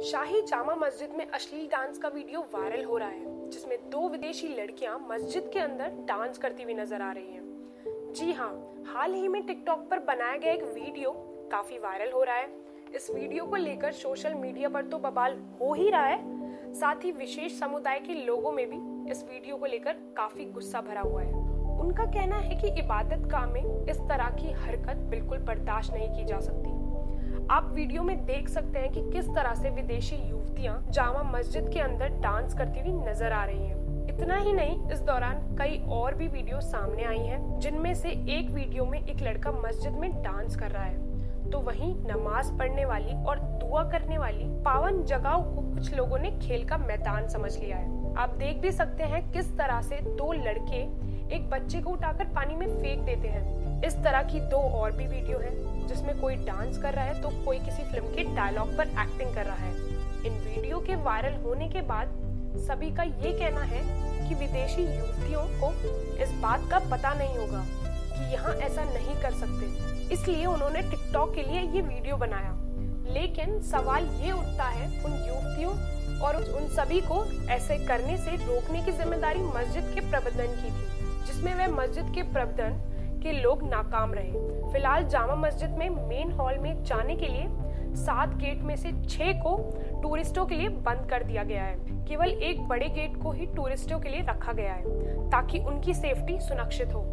शाही जामा मस्जिद में अश्लील डांस का वीडियो वायरल हो रहा है, जिसमें दो विदेशी लड़कियाँ मस्जिद के अंदर डांस करती हुई नज़र आ रही हैं। जी हाँ हाल ही में टिकटॉक पर बनाया गया एक वीडियो काफ़ी वायरल हो रहा है। इस वीडियो को लेकर सोशल मीडिया पर तो बबाल हो ही रहा है, साथ ही विशेष समुदाय के लोगों में भी इस वीडियो को लेकर काफ़ी गुस्सा भरा हुआ है। उनका कहना है कि इबादत गाह में इस तरह की हरकत बिल्कुल बर्दाश्त नहीं की जा सकती। आप वीडियो में देख सकते हैं कि किस तरह से विदेशी युवतियाँ जामा मस्जिद के अंदर डांस करती हुई नज़र आ रही हैं। इतना ही नहीं इस दौरान कई और भी वीडियो सामने आई हैं, जिनमें से एक वीडियो में एक लड़का मस्जिद में डांस कर रहा है। तो वहीं नमाज़ पढ़ने वाली और दुआ करने वाली पावन जगहों को कुछ लोगों ने खेल का मैदान समझ लिया है। आप देख भी सकते हैं किस तरह से दो लड़के एक बच्चे को उठाकर पानी में फेंक देते हैं। इस तरह की दो और भी वीडियो हैं, जिसमें कोई डांस कर रहा है तो कोई किसी फ़िल्म के डायलॉग पर एक्टिंग कर रहा है। इन वीडियो के वायरल होने के बाद सभी का ये कहना है कि विदेशी युवतियों को इस बात का पता नहीं होगा कि यहाँ ऐसा नहीं कर सकते। इसलिए उन्होंने टिकटॉक के लिए ये वीडियो बनाया। लेकिन सवाल ये उठता है, उन युवतियों और उन सभी को ऐसे करने से रोकने की ज़िम्मेदारी मस्जिद के प्रबंधन की थी, जिसमें वह मस्जिद के प्रबंधन के लोग नाकाम रहे। फ़िलहाल जामा मस्जिद में मेन हॉल में जाने के लिए सात गेट में से छह को टूरिस्टों के लिए बंद कर दिया गया है। केवल एक बड़े गेट को ही टूरिस्टों के लिए रखा गया है, ताकि उनकी सेफ्टी सुनिश्चित हो।